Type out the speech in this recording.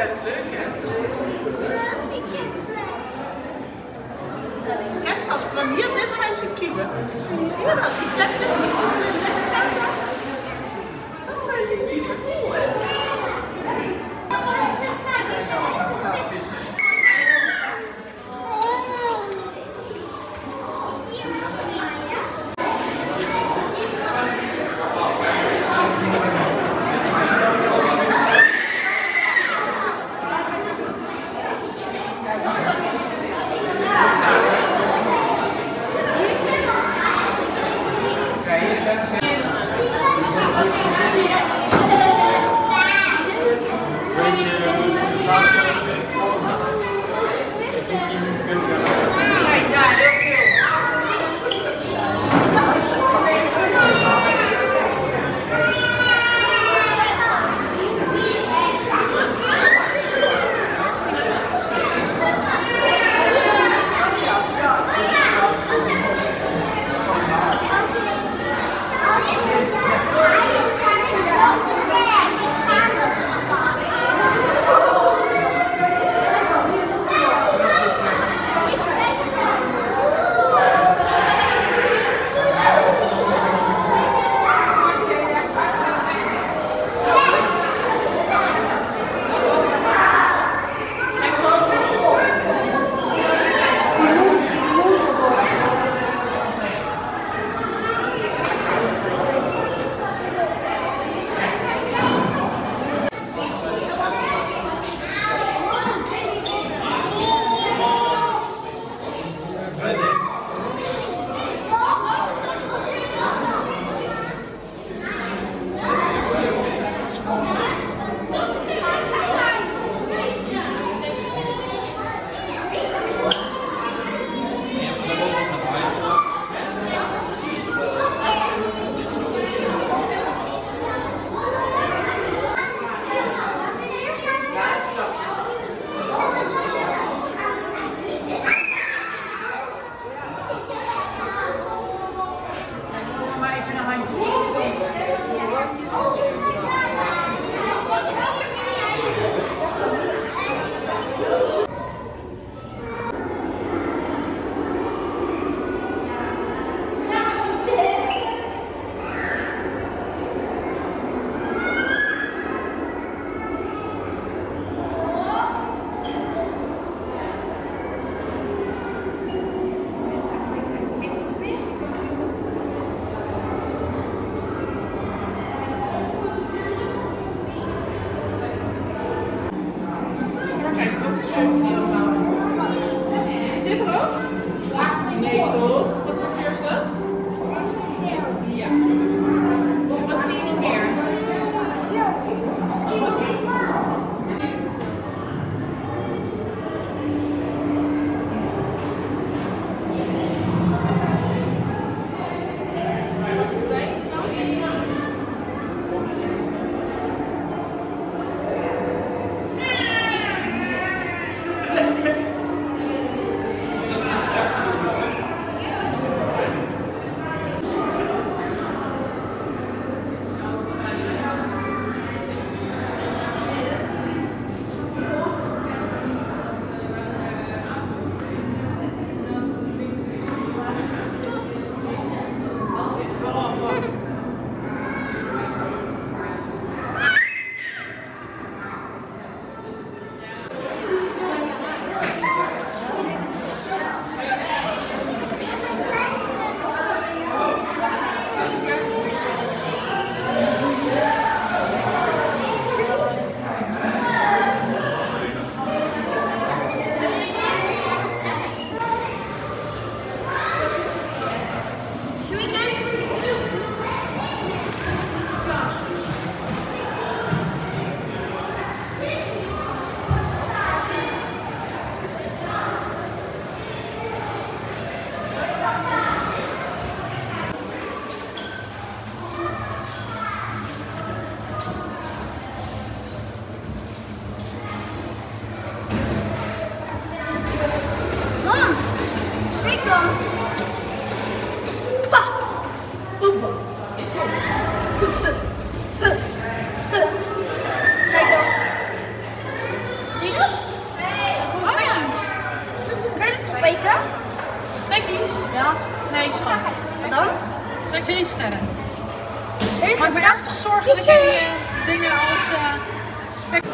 Het is leuk hè? Kijk, als planier, dit zijn. Zie je dat? Die klepjes die komen in Riedel? Spekkies. Kun je dat opeten? Spekkies? Ja. Nee, schat. Wat dan? Straks één sterren. Maar ik ben ernstig zorgen dat je eh, dingen als uh, spek...